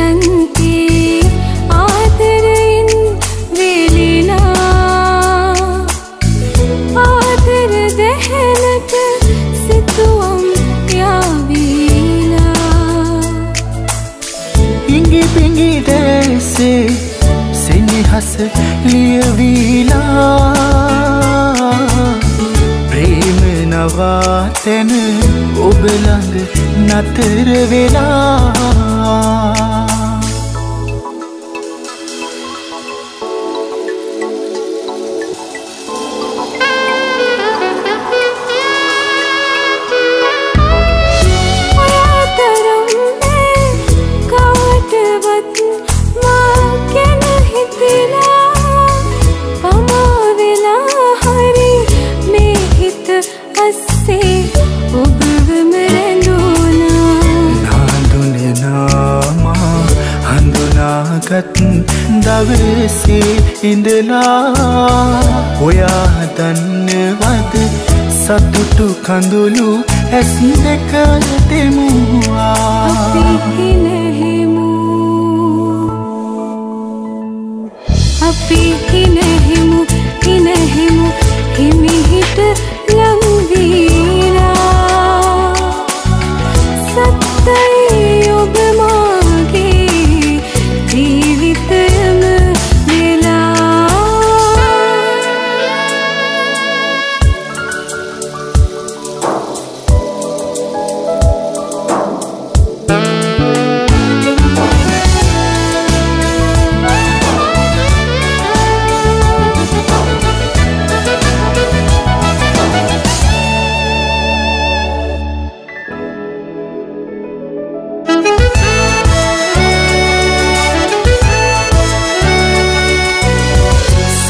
සැන්ති ආදරයින් වෙලිලා. ආදර දැහැනට සිතුවම් යාවීලා. ඉඟි පිඟි දැසේ සෙනෙහස ලියවීලා. ප්‍රේම නවාතැන ඔබළඟ නතර වෙලා. ගත් දවසේ ඉඳලා ඔයා දන්නවද? සතුටු කඳුළු ඇස් දෙක දෙමුවා. අපි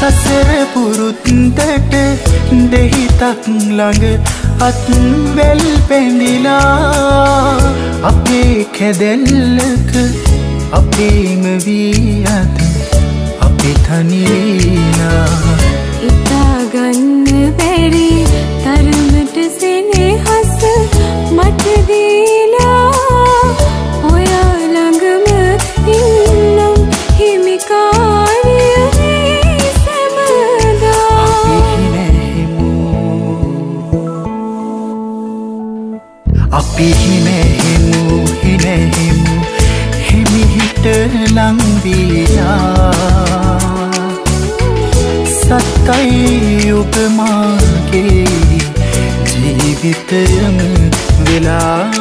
සසර පුරුත්තට දෙහිතක් ළඟ අත් වැල් පැඳිලා අපේ කැදැල්ලක අපේම වී අද අපි තනිලා. හිමිහිට ලංවීලා. සත්තයි ඔබ මාගේ ජීවිතයම වෙලා.